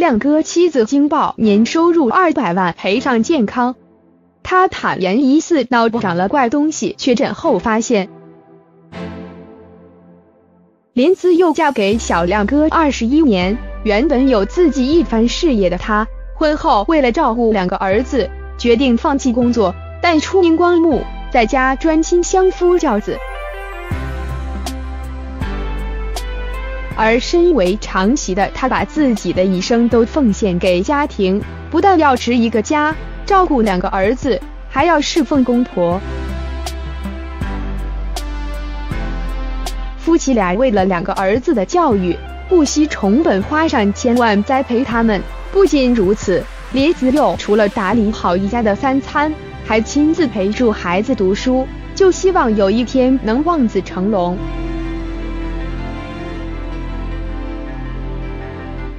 亮哥妻子惊爆年收入二百万赔偿健康，他坦言疑似脑部长了怪东西，确诊后发现。林姿又嫁给小亮哥二十一年，原本有自己一番事业的她，婚后为了照顾两个儿子，决定放弃工作，淡出荧光幕，在家专心相夫教子。而身为长媳的她，把自己的一生都奉献给家庭，不但要持一个家，照顾两个儿子，还要侍奉公婆。夫妻俩为了两个儿子的教育，不惜成本花上千万栽培他们。不仅如此，李子佑除了打理好一家的三餐，还亲自陪助孩子读书，就希望有一天能望子成龙。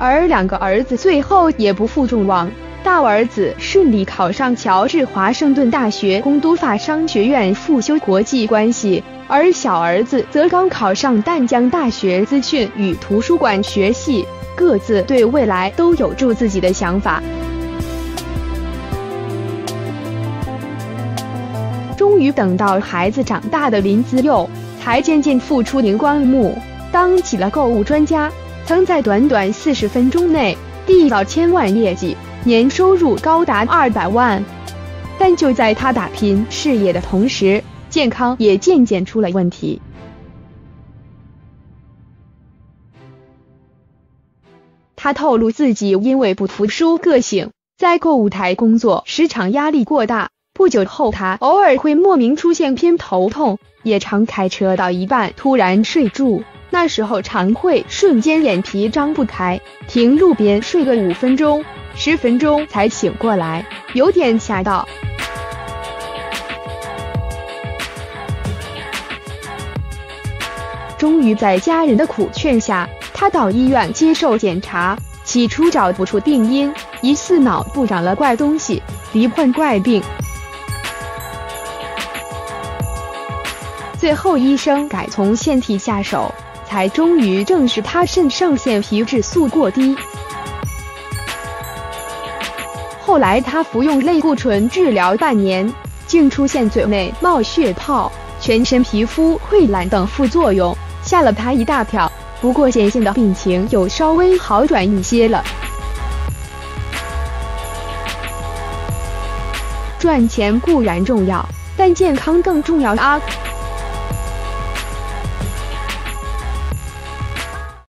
而两个儿子最后也不负众望，大儿子顺利考上乔治华盛顿大学攻读法商学院，复修国际关系；而小儿子则刚考上淡江大学资讯与图书馆学系，各自对未来都有助自己的想法。终于等到孩子长大的林子佑，才渐渐复出荧光幕，当起了购物专家。曾在短短四十分钟内缔造千万业绩，年收入高达二百万。但就在他打拼事业的同时，健康也渐渐出了问题。他透露自己因为不服输个性，在购物台工作时常压力过大。不久后，他偶尔会莫名出现偏头痛，也常开车到一半突然睡住。那时候常会瞬间眼皮张不开，停路边睡个五分钟、十分钟才醒过来，有点吓到。终于在家人的苦劝下，他到医院接受检查，起初找不出病因，疑似脑部长了怪东西，罹患怪病。最后医生改从腺体下手。才终于证实他肾上腺皮质素过低。后来他服用类固醇治疗半年，竟出现嘴内冒血泡、全身皮肤溃烂等副作用，吓了他一大跳。不过显性的病情有稍微好转一些了。赚钱固然重要，但健康更重要啊！